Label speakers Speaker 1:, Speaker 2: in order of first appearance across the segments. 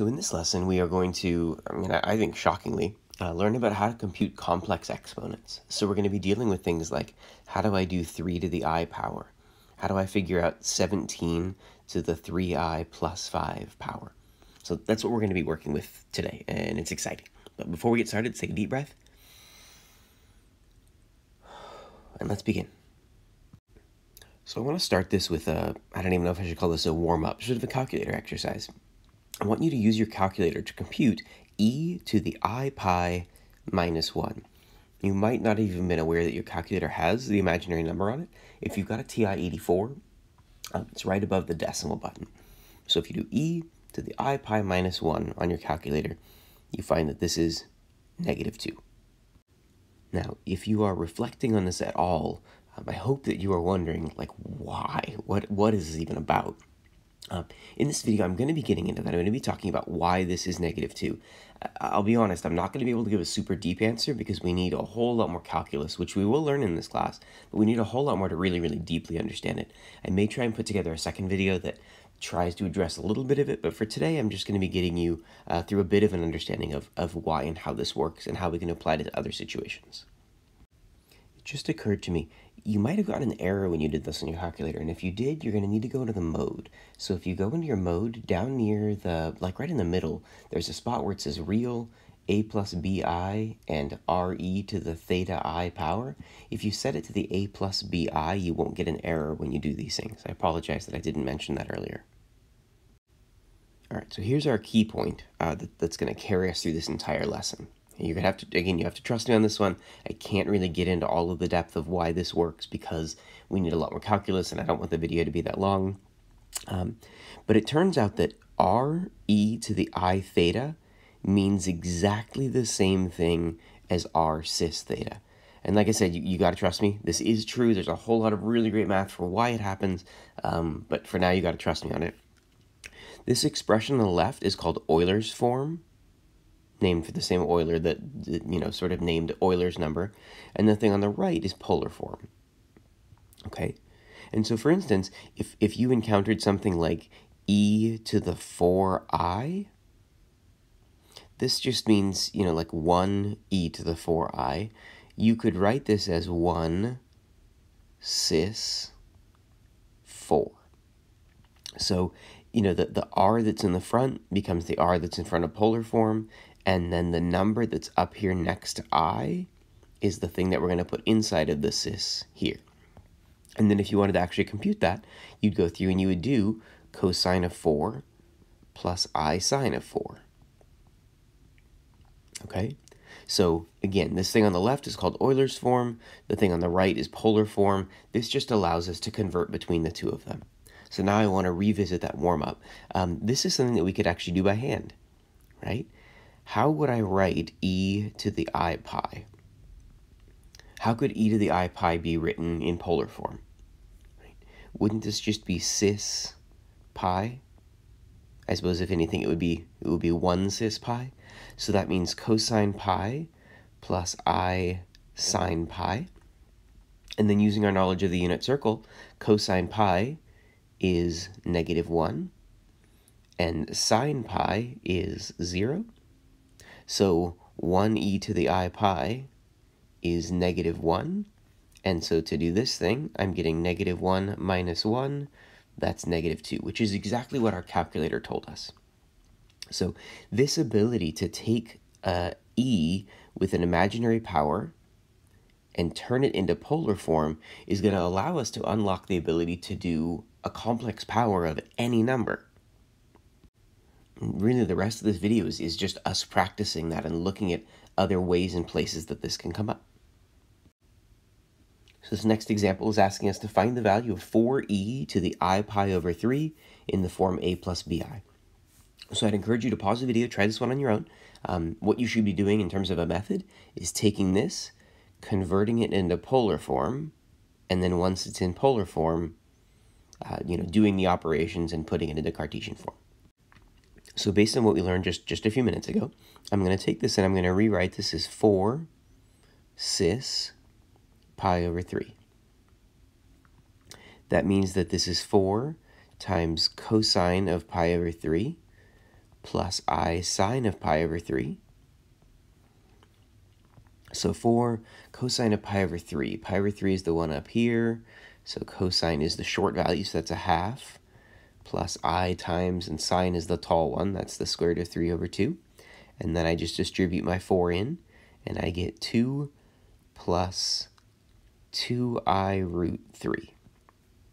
Speaker 1: So in this lesson, we are going to, I mean, I think shockingly, uh, learn about how to compute complex exponents. So we're going to be dealing with things like, how do I do 3 to the i power? How do I figure out 17 to the 3i plus 5 power? So that's what we're going to be working with today, and it's exciting. But before we get started, take a deep breath. And let's begin. So I want to start this with a, I don't even know if I should call this a warm-up, sort of a calculator exercise. I want you to use your calculator to compute e to the i pi minus 1. You might not have even been aware that your calculator has the imaginary number on it. If you've got a TI-84, um, it's right above the decimal button. So if you do e to the i pi minus 1 on your calculator, you find that this is negative 2. Now, if you are reflecting on this at all, um, I hope that you are wondering, like, why? What What is this even about? Uh, in this video, I'm going to be getting into that. I'm going to be talking about why this is negative 2. I'll be honest, I'm not going to be able to give a super deep answer because we need a whole lot more calculus, which we will learn in this class, but we need a whole lot more to really, really deeply understand it. I may try and put together a second video that tries to address a little bit of it, but for today, I'm just going to be getting you uh, through a bit of an understanding of, of why and how this works and how we can apply it to other situations. It just occurred to me, you might have gotten an error when you did this on your calculator, and if you did, you're going to need to go into the mode. So if you go into your mode, down near the, like right in the middle, there's a spot where it says real, a plus bi, and re to the theta i power. If you set it to the a plus bi, you won't get an error when you do these things. I apologize that I didn't mention that earlier. All right, so here's our key point uh, that, that's going to carry us through this entire lesson. You're gonna have to again. You have to trust me on this one. I can't really get into all of the depth of why this works because we need a lot more calculus, and I don't want the video to be that long. Um, but it turns out that r e to the i theta means exactly the same thing as r cis theta. And like I said, you, you got to trust me. This is true. There's a whole lot of really great math for why it happens. Um, but for now, you got to trust me on it. This expression on the left is called Euler's form named for the same Euler that, you know, sort of named Euler's number. And the thing on the right is polar form. Okay? And so, for instance, if, if you encountered something like e to the 4i, this just means, you know, like 1 e to the 4i. You could write this as 1 cis 4. So, you know, the, the r that's in the front becomes the r that's in front of polar form, and then the number that's up here next to i is the thing that we're going to put inside of the cis here. And then if you wanted to actually compute that, you'd go through and you would do cosine of 4 plus i sine of 4. Okay? So again, this thing on the left is called Euler's form. The thing on the right is polar form. This just allows us to convert between the two of them. So now I want to revisit that warm-up. Um, this is something that we could actually do by hand, right? How would I write e to the i pi? How could e to the i pi be written in polar form? Wouldn't this just be cis pi? I suppose if anything, it would be it would be one cis pi. So that means cosine pi plus i sine pi. And then using our knowledge of the unit circle, cosine pi is negative 1, and sine pi is 0. So 1e to the i pi is negative 1. And so to do this thing, I'm getting negative 1 minus 1. That's negative 2, which is exactly what our calculator told us. So this ability to take uh, e with an imaginary power and turn it into polar form is going to allow us to unlock the ability to do a complex power of any number really the rest of this video is, is just us practicing that and looking at other ways and places that this can come up. So this next example is asking us to find the value of 4e to the i pi over 3 in the form a plus bi. So I'd encourage you to pause the video, try this one on your own. Um, what you should be doing in terms of a method is taking this, converting it into polar form, and then once it's in polar form, uh, you know, doing the operations and putting it into Cartesian form. So based on what we learned just, just a few minutes ago, I'm going to take this and I'm going to rewrite this as 4 cis pi over 3. That means that this is 4 times cosine of pi over 3 plus i sine of pi over 3. So 4 cosine of pi over 3, pi over 3 is the one up here, so cosine is the short value, so that's a half, plus i times, and sine is the tall one, that's the square root of 3 over 2. And then I just distribute my 4 in, and I get 2 plus 2i root 3.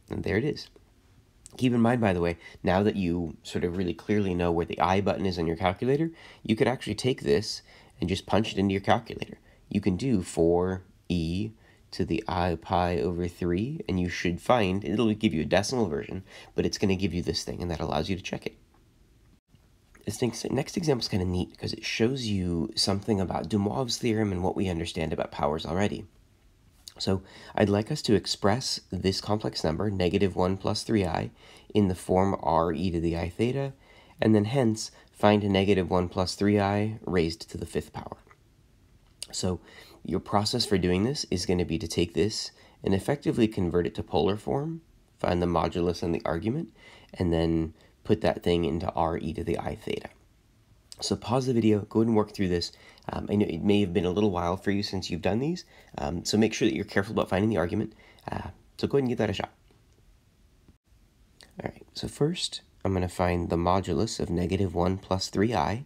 Speaker 1: And there it is. Keep in mind, by the way, now that you sort of really clearly know where the I button is on your calculator, you could actually take this and just punch it into your calculator. You can do 4e to the i pi over 3, and you should find, it'll give you a decimal version, but it's going to give you this thing, and that allows you to check it. This next next example is kind of neat because it shows you something about de Moivre's theorem and what we understand about powers already. So I'd like us to express this complex number, negative 1 plus 3i, in the form r e to the i theta, and then hence find a negative 1 plus 3i raised to the fifth power. So your process for doing this is going to be to take this and effectively convert it to polar form, find the modulus and the argument, and then put that thing into r e to the i theta. So pause the video, go ahead and work through this. Um, I know it may have been a little while for you since you've done these, um, so make sure that you're careful about finding the argument. Uh, so go ahead and give that a shot. All right, so first I'm going to find the modulus of negative 1 plus 3i.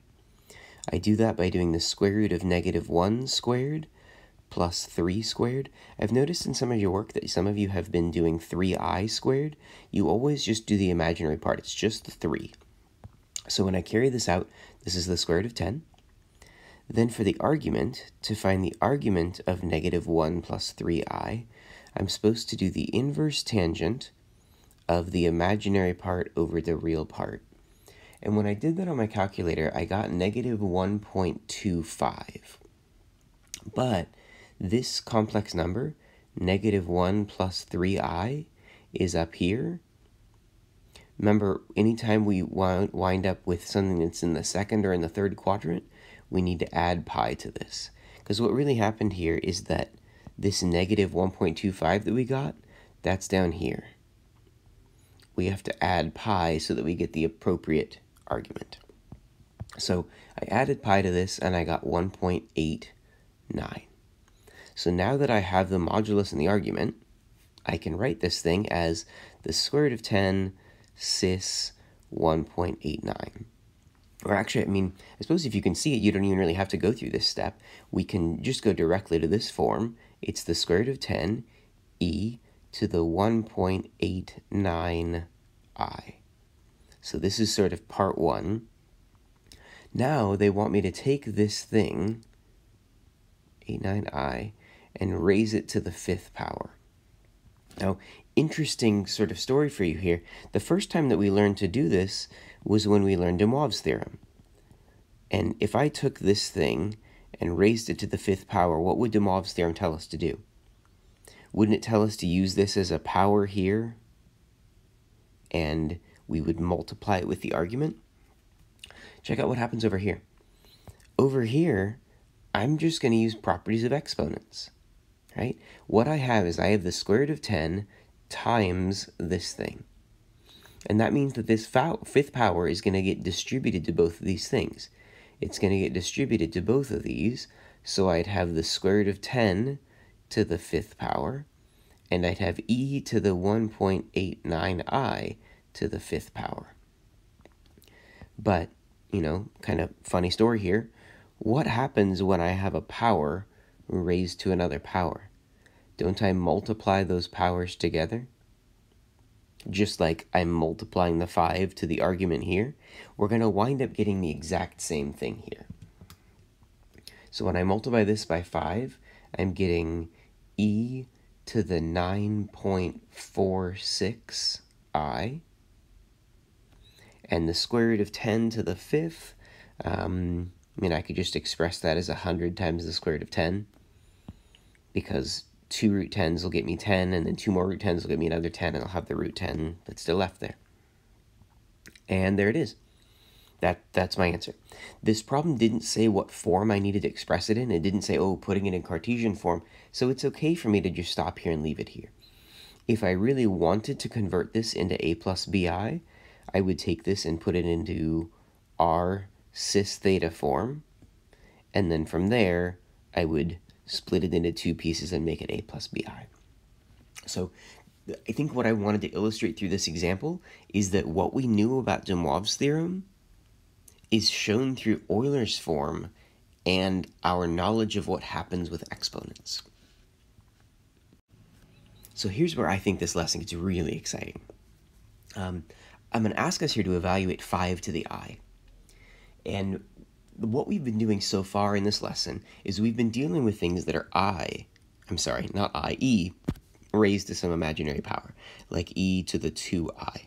Speaker 1: I do that by doing the square root of negative 1 squared plus 3 squared. I've noticed in some of your work that some of you have been doing 3i squared. You always just do the imaginary part. It's just the 3. So when I carry this out, this is the square root of 10. Then for the argument, to find the argument of negative 1 plus 3i, I'm supposed to do the inverse tangent of the imaginary part over the real part. And when I did that on my calculator, I got negative 1.25. But this complex number, negative 1 plus 3i, is up here, Remember, anytime we wind up with something that's in the second or in the third quadrant, we need to add pi to this. Because what really happened here is that this negative 1.25 that we got, that's down here. We have to add pi so that we get the appropriate argument. So I added pi to this and I got 1.89. So now that I have the modulus and the argument, I can write this thing as the square root of 10 cis 1.89. Or actually, I mean, I suppose if you can see it, you don't even really have to go through this step. We can just go directly to this form. It's the square root of 10 e to the 1.89i. So this is sort of part one. Now they want me to take this thing, 89i, and raise it to the fifth power. Now, interesting sort of story for you here. The first time that we learned to do this was when we learned de Moivre's theorem. And if I took this thing and raised it to the fifth power, what would de Moivre's theorem tell us to do? Wouldn't it tell us to use this as a power here? And we would multiply it with the argument? Check out what happens over here. Over here, I'm just going to use properties of exponents, right? What I have is I have the square root of 10 times this thing. And that means that this fifth power is going to get distributed to both of these things. It's going to get distributed to both of these, so I'd have the square root of 10 to the fifth power, and I'd have e to the 1.89i to the fifth power. But, you know, kind of funny story here. What happens when I have a power raised to another power? Don't I multiply those powers together? Just like I'm multiplying the 5 to the argument here, we're going to wind up getting the exact same thing here. So when I multiply this by 5, I'm getting e to the 9.46i. And the square root of 10 to the fifth, um, I mean, I could just express that as 100 times the square root of 10 because two root 10s will get me 10, and then two more root 10s will get me another 10, and I'll have the root 10 that's still left there. And there it is. That, that's my answer. This problem didn't say what form I needed to express it in. It didn't say, oh, putting it in Cartesian form. So it's okay for me to just stop here and leave it here. If I really wanted to convert this into a plus bi, I would take this and put it into r cis theta form. And then from there, I would split it into two pieces and make it a plus bi. So I think what I wanted to illustrate through this example is that what we knew about de Moivre's theorem is shown through Euler's form and our knowledge of what happens with exponents. So here's where I think this lesson gets really exciting. Um, I'm going to ask us here to evaluate 5 to the i. And what we've been doing so far in this lesson is we've been dealing with things that are i, I'm sorry, not i, e, raised to some imaginary power, like e to the 2i.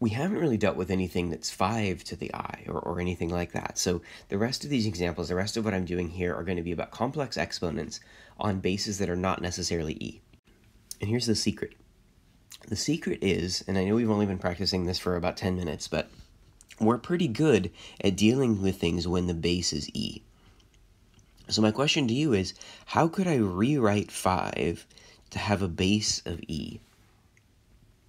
Speaker 1: We haven't really dealt with anything that's 5 to the i or, or anything like that. So the rest of these examples, the rest of what I'm doing here are going to be about complex exponents on bases that are not necessarily e. And here's the secret. The secret is, and I know we've only been practicing this for about 10 minutes, but we're pretty good at dealing with things when the base is e. So my question to you is, how could I rewrite 5 to have a base of e?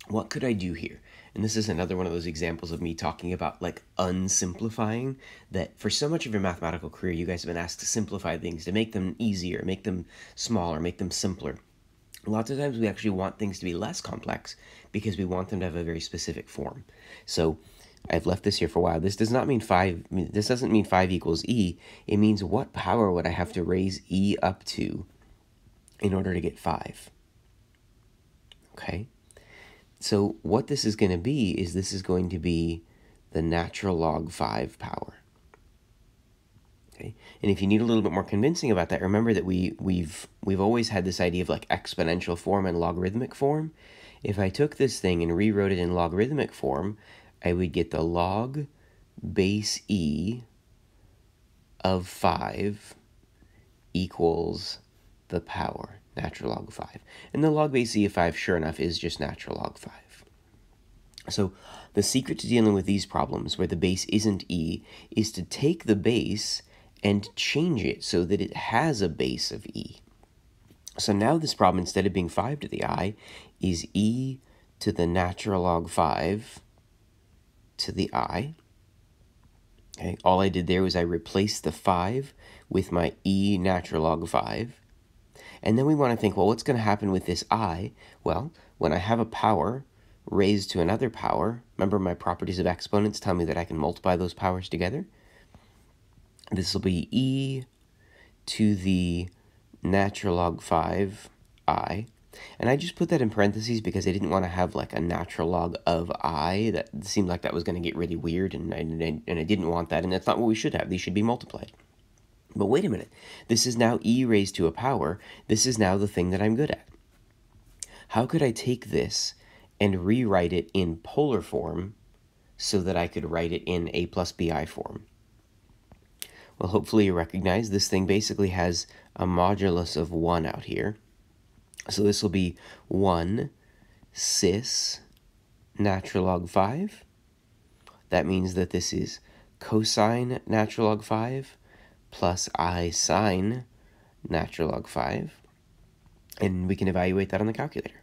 Speaker 1: What could I do here? And this is another one of those examples of me talking about like unsimplifying that for so much of your mathematical career, you guys have been asked to simplify things, to make them easier, make them smaller, make them simpler. Lots of times we actually want things to be less complex because we want them to have a very specific form. So I've left this here for a while. This does not mean 5, this doesn't mean 5 equals e. It means what power would I have to raise e up to in order to get 5? Okay? So what this is going to be is this is going to be the natural log 5 power. Okay. And if you need a little bit more convincing about that, remember that we we've we've always had this idea of like exponential form and logarithmic form. If I took this thing and rewrote it in logarithmic form, I would get the log base e of 5 equals the power, natural log of 5. And the log base e of 5, sure enough, is just natural log 5. So the secret to dealing with these problems where the base isn't e is to take the base and change it so that it has a base of e. So now this problem, instead of being 5 to the i, is e to the natural log 5 to the i. Okay, all I did there was I replaced the 5 with my e natural log 5. And then we want to think, well, what's going to happen with this i? Well, when I have a power raised to another power, remember my properties of exponents tell me that I can multiply those powers together? This will be e to the natural log 5 i. And I just put that in parentheses because I didn't want to have like a natural log of i. That seemed like that was going to get really weird, and I, and I didn't want that, and that's not what we should have. These should be multiplied. But wait a minute. This is now e raised to a power. This is now the thing that I'm good at. How could I take this and rewrite it in polar form so that I could write it in a plus bi form? Well, hopefully you recognize this thing basically has a modulus of 1 out here. So this will be 1 cis natural log 5. That means that this is cosine natural log 5 plus i sine natural log 5. And we can evaluate that on the calculator.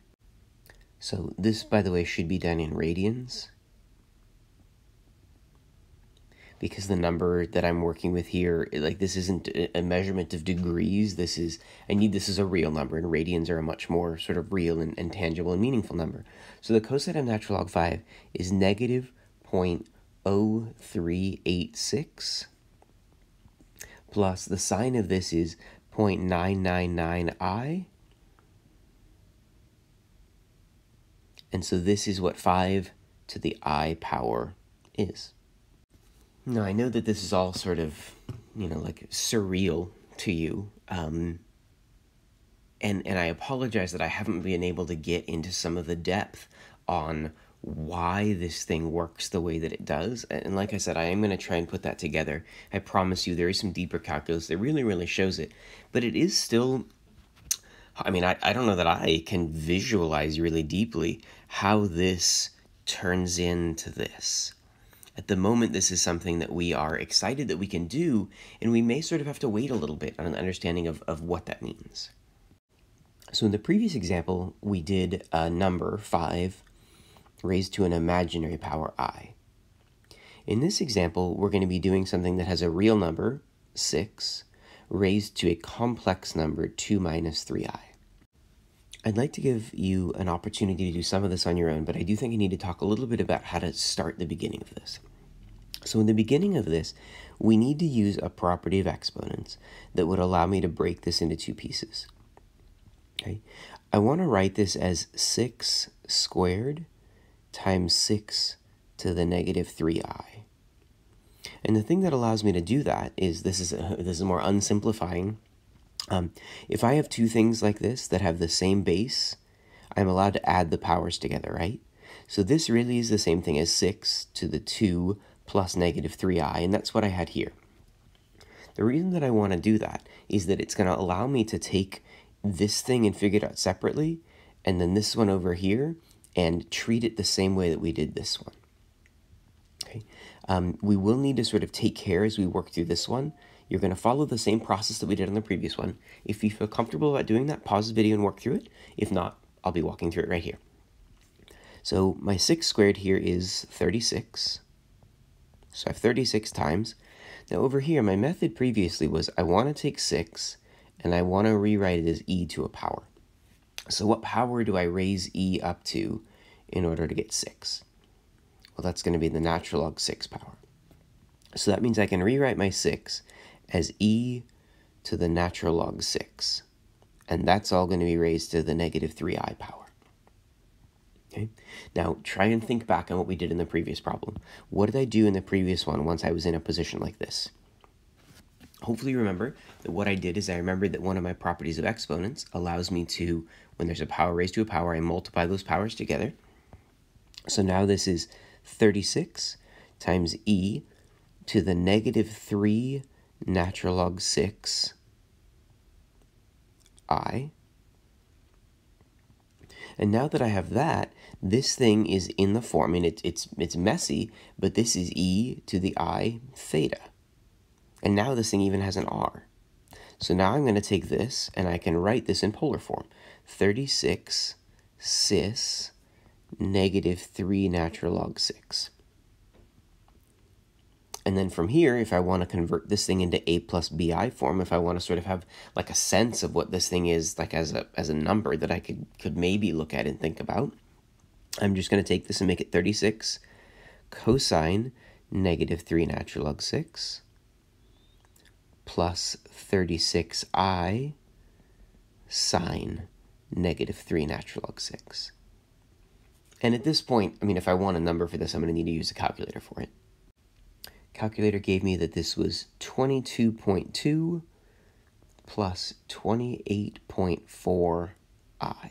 Speaker 1: So this, by the way, should be done in radians because the number that I'm working with here, like this isn't a measurement of degrees. This is, I need this as a real number, and radians are a much more sort of real and, and tangible and meaningful number. So the cosine of natural log 5 is negative 0.0386 plus the sine of this is 0.999i. And so this is what 5 to the i power is. No, I know that this is all sort of, you know, like surreal to you. Um, and, and I apologize that I haven't been able to get into some of the depth on why this thing works the way that it does. And like I said, I am going to try and put that together. I promise you, there is some deeper calculus that really, really shows it. But it is still, I mean, I, I don't know that I can visualize really deeply how this turns into this. At the moment, this is something that we are excited that we can do, and we may sort of have to wait a little bit on an understanding of, of what that means. So in the previous example, we did a number, 5, raised to an imaginary power i. In this example, we're going to be doing something that has a real number, 6, raised to a complex number, 2 minus 3i. I'd like to give you an opportunity to do some of this on your own, but I do think I need to talk a little bit about how to start the beginning of this. So in the beginning of this, we need to use a property of exponents that would allow me to break this into two pieces. Okay, I want to write this as 6 squared times 6 to the negative 3i. And the thing that allows me to do that is this is a, this is more unsimplifying. Um, if I have two things like this that have the same base, I'm allowed to add the powers together, right? So this really is the same thing as 6 to the 2 plus negative 3i, and that's what I had here. The reason that I want to do that is that it's going to allow me to take this thing and figure it out separately, and then this one over here, and treat it the same way that we did this one. Okay, um, we will need to sort of take care as we work through this one. You're going to follow the same process that we did on the previous one. If you feel comfortable about doing that, pause the video and work through it. If not, I'll be walking through it right here. So my 6 squared here is 36. So I have 36 times. Now over here, my method previously was I want to take 6 and I want to rewrite it as e to a power. So what power do I raise e up to in order to get 6? Well, that's going to be the natural log 6 power. So that means I can rewrite my 6 as e to the natural log 6. And that's all going to be raised to the negative 3i power. Okay. Now try and think back on what we did in the previous problem. What did I do in the previous one once I was in a position like this? Hopefully you remember that what I did is I remembered that one of my properties of exponents allows me to, when there's a power raised to a power, I multiply those powers together. So now this is 36 times e to the negative 3 natural log 6 i. And now that I have that, this thing is in the form, and it's, it's, it's messy, but this is e to the i theta. And now this thing even has an r. So now I'm going to take this, and I can write this in polar form. 36 cis negative 3 natural log 6. And then from here, if I want to convert this thing into a plus bi form, if I want to sort of have like a sense of what this thing is like as a as a number that I could could maybe look at and think about, I'm just going to take this and make it 36 cosine negative 3 natural log 6 plus 36i sine negative 3 natural log 6. And at this point, I mean, if I want a number for this, I'm going to need to use a calculator for it. Calculator gave me that this was 22.2 plus 28.4i.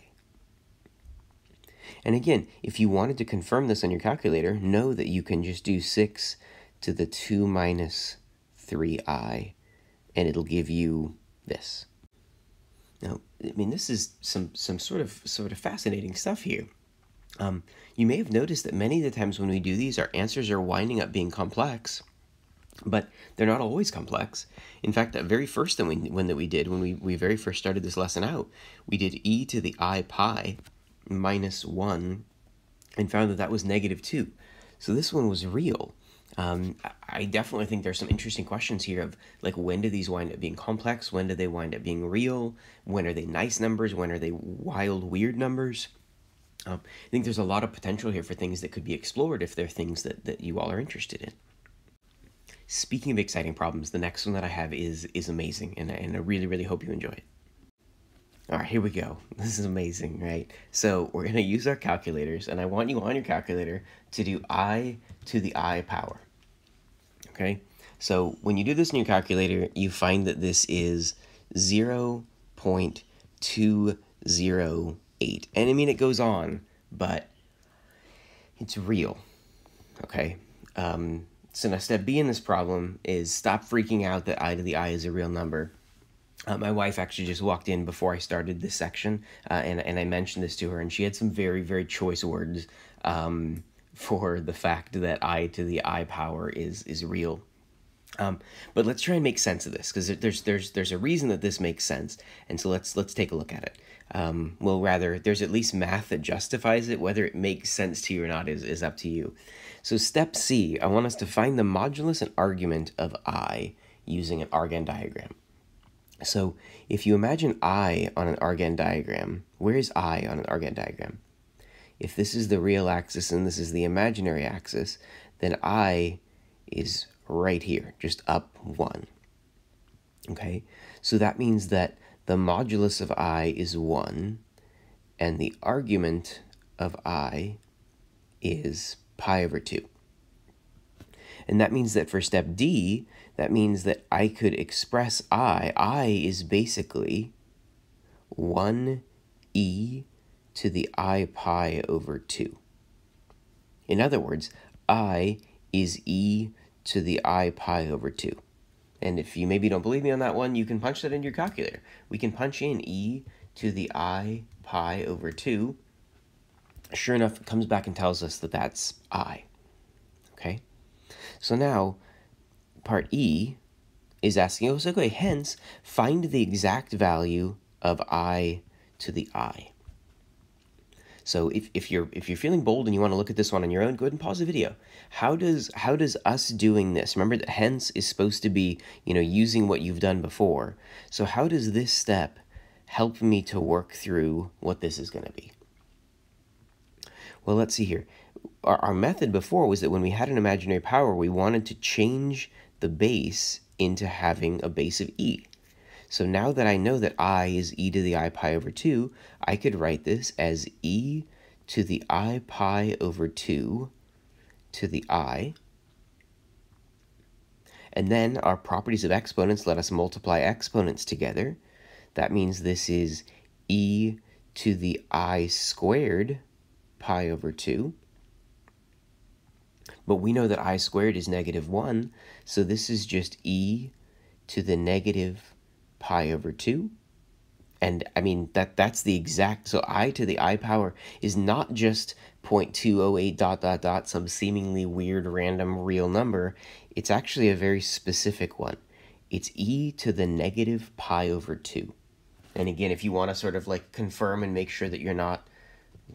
Speaker 1: And again, if you wanted to confirm this on your calculator, know that you can just do 6 to the 2 minus 3i, and it'll give you this. Now, I mean, this is some, some sort of sort of fascinating stuff here. Um, you may have noticed that many of the times when we do these, our answers are winding up being complex, but they're not always complex. In fact, the very first we, when that we did, when we, we very first started this lesson out, we did e to the i pi minus 1 and found that that was negative 2. So this one was real. Um, I definitely think there's some interesting questions here of like when do these wind up being complex? When do they wind up being real? When are they nice numbers? When are they wild, weird numbers? Um, I think there's a lot of potential here for things that could be explored if they're things that, that you all are interested in. Speaking of exciting problems, the next one that I have is is amazing, and, and I really, really hope you enjoy it. All right, here we go. This is amazing, right? So we're going to use our calculators, and I want you on your calculator to do i to the i power. Okay? So when you do this in your calculator, you find that this is 0 0.208. And I mean, it goes on, but it's real. Okay? Um, so now step B in this problem is stop freaking out that i to the i is a real number uh, my wife actually just walked in before I started this section, uh, and, and I mentioned this to her, and she had some very, very choice words um, for the fact that i to the i power is, is real. Um, but let's try and make sense of this because there's there's there's a reason that this makes sense, and so let's let's take a look at it. Um, well, rather, there's at least math that justifies it. Whether it makes sense to you or not is is up to you. So step C, I want us to find the modulus and argument of i using an Argand diagram. So if you imagine i on an Argand diagram, where is i on an Argand diagram? If this is the real axis and this is the imaginary axis, then i is right here, just up 1. Okay, so that means that the modulus of i is 1, and the argument of i is pi over 2. And that means that for step D, that means that I could express I. I is basically 1e to the i pi over 2. In other words, I is e to the i pi over 2. And if you maybe don't believe me on that one, you can punch that in your calculator. We can punch in e to the i pi over 2. Sure enough, it comes back and tells us that that's i. Okay? So now, part E is asking oh, us, okay, hence, find the exact value of i to the i. So if, if you're if you're feeling bold and you want to look at this one on your own, go ahead and pause the video. How does how does us doing this? Remember that hence is supposed to be, you know, using what you've done before. So how does this step help me to work through what this is going to be? Well, let's see here. Our, our method before was that when we had an imaginary power, we wanted to change the base into having a base of e. So now that I know that i is e to the i pi over 2, I could write this as e to the i pi over 2 to the i. And then our properties of exponents let us multiply exponents together. That means this is e to the i squared pi over 2. But we know that i squared is negative 1, so this is just e to the negative pi over 2. And I mean, that that's the exact, so i to the i power is not just 0.208 dot dot dot, some seemingly weird random real number. It's actually a very specific one. It's e to the negative pi over 2. And again, if you want to sort of like confirm and make sure that you're not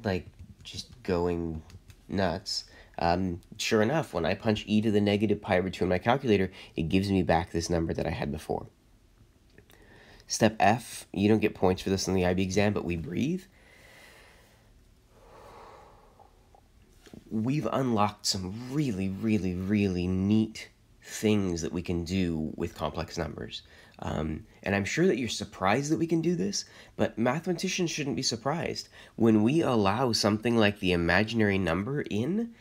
Speaker 1: like just going nuts, um, sure enough, when I punch e to the negative pi over 2 in my calculator, it gives me back this number that I had before. Step F, you don't get points for this on the IB exam, but we breathe. We've unlocked some really, really, really neat things that we can do with complex numbers. Um, and I'm sure that you're surprised that we can do this, but mathematicians shouldn't be surprised. When we allow something like the imaginary number in,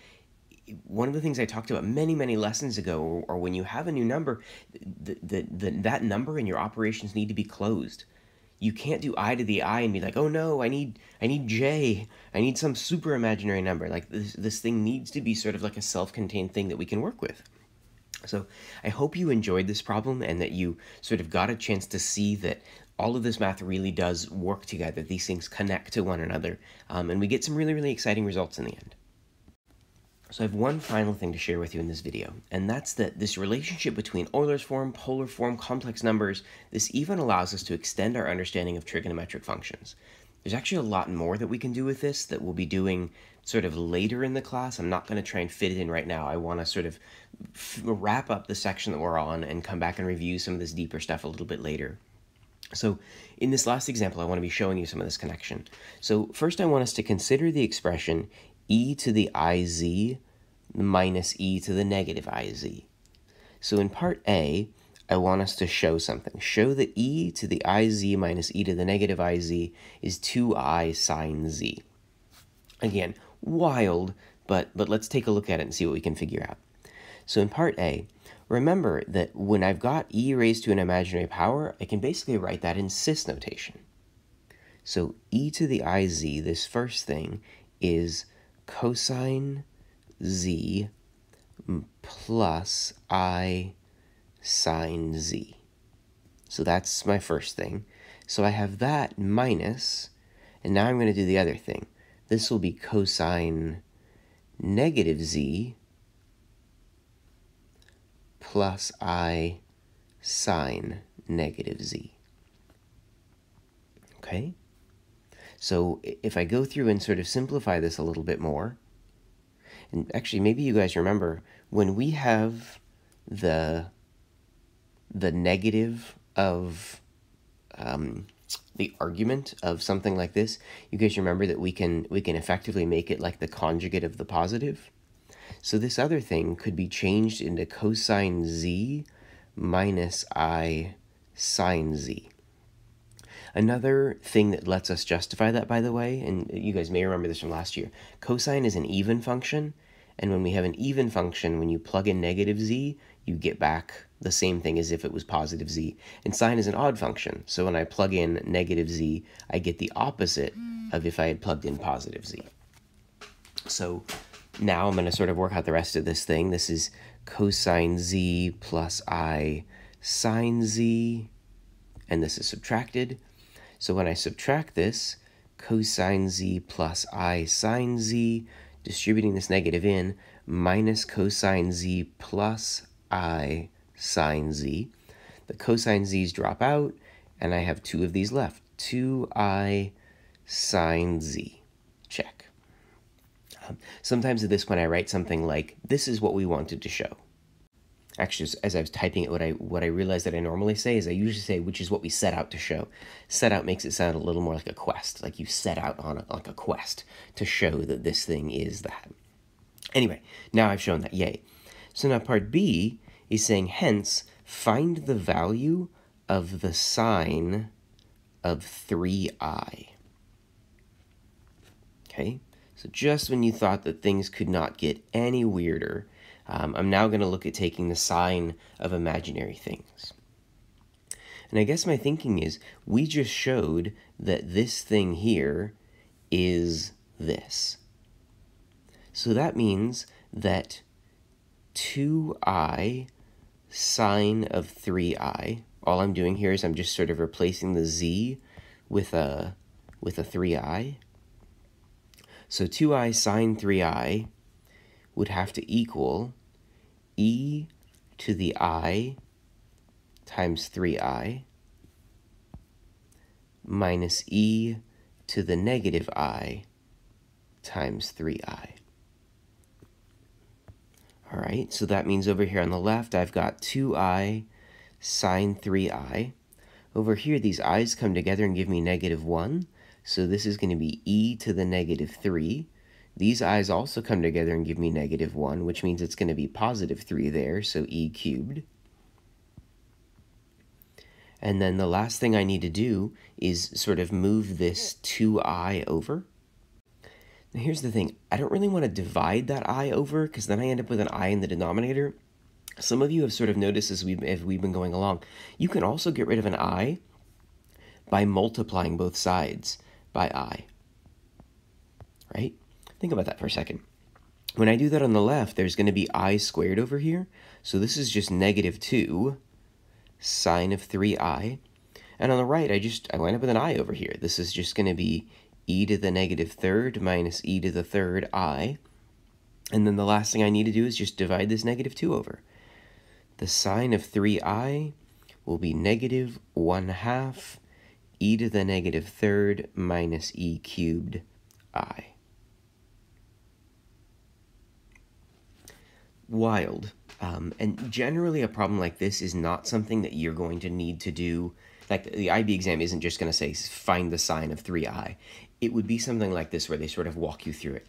Speaker 1: one of the things I talked about many, many lessons ago, or, or when you have a new number, the, the, the, that number and your operations need to be closed. You can't do i to the i and be like, oh no, I need I need j, I need some super imaginary number. Like this, this thing needs to be sort of like a self-contained thing that we can work with. So I hope you enjoyed this problem and that you sort of got a chance to see that all of this math really does work together. These things connect to one another, um, and we get some really, really exciting results in the end. So I have one final thing to share with you in this video, and that's that this relationship between Euler's form, polar form, complex numbers, this even allows us to extend our understanding of trigonometric functions. There's actually a lot more that we can do with this that we'll be doing sort of later in the class. I'm not going to try and fit it in right now. I want to sort of wrap up the section that we're on and come back and review some of this deeper stuff a little bit later. So in this last example, I want to be showing you some of this connection. So first I want us to consider the expression e to the iz minus e to the negative iz. So in part A, I want us to show something. Show that e to the iz minus e to the negative iz is 2i sine z. Again, wild, but, but let's take a look at it and see what we can figure out. So in part A, remember that when I've got e raised to an imaginary power, I can basically write that in cis notation. So e to the iz, this first thing, is cosine z plus i sine z. So that's my first thing. So I have that minus, and now I'm going to do the other thing. This will be cosine negative z plus i sine negative z. Okay? So if I go through and sort of simplify this a little bit more, and actually maybe you guys remember when we have the the negative of um, the argument of something like this, you guys remember that we can we can effectively make it like the conjugate of the positive. So this other thing could be changed into cosine z minus i sine z. Another thing that lets us justify that, by the way, and you guys may remember this from last year, cosine is an even function, and when we have an even function, when you plug in negative z, you get back the same thing as if it was positive z. And sine is an odd function, so when I plug in negative z, I get the opposite of if I had plugged in positive z. So now I'm going to sort of work out the rest of this thing. This is cosine z plus i sine z, and this is subtracted. So when I subtract this, cosine z plus i sine z, distributing this negative in, minus cosine z plus i sine z. The cosine z's drop out, and I have two of these left. 2i sine z. Check. Um, sometimes at this point I write something like, this is what we wanted to show actually as I was typing it, what I what I realized that I normally say is I usually say which is what we set out to show. Set out makes it sound a little more like a quest, like you set out on a, like a quest to show that this thing is that. Anyway, now I've shown that, yay. So now part B is saying hence find the value of the sine of 3i. Okay, so just when you thought that things could not get any weirder, um, I'm now going to look at taking the sine of imaginary things. And I guess my thinking is we just showed that this thing here is this. So that means that 2i sine of 3i, all I'm doing here is I'm just sort of replacing the z with a, with a 3i. So 2i sine 3i would have to equal e to the i times 3i minus e to the negative i times 3i. All right, so that means over here on the left, I've got 2i sine 3i. Over here, these i's come together and give me negative 1, so this is going to be e to the negative 3 these i's also come together and give me negative 1, which means it's going to be positive 3 there, so e cubed. And then the last thing I need to do is sort of move this 2i over. Now here's the thing, I don't really want to divide that i over because then I end up with an i in the denominator. Some of you have sort of noticed as we've, as we've been going along, you can also get rid of an i by multiplying both sides by i, right? Think about that for a second. When I do that on the left, there's going to be i squared over here. So this is just negative 2 sine of 3i. And on the right, I just I wind up with an i over here. This is just going to be e to the negative third minus e to the third i. And then the last thing I need to do is just divide this negative 2 over. The sine of 3i will be negative 1 half e to the negative third minus e cubed i. wild. Um, and generally, a problem like this is not something that you're going to need to do. Like the IB exam isn't just going to say find the sine of 3i. It would be something like this where they sort of walk you through it.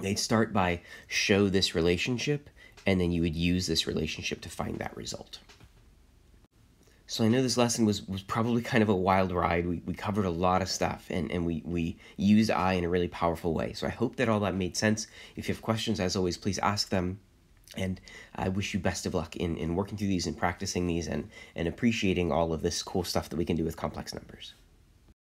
Speaker 1: They'd start by show this relationship, and then you would use this relationship to find that result. So I know this lesson was, was probably kind of a wild ride. We, we covered a lot of stuff and, and we, we used I in a really powerful way. So I hope that all that made sense. If you have questions, as always, please ask them. And I wish you best of luck in, in working through these and practicing these and, and appreciating all of this cool stuff that we can do with complex numbers.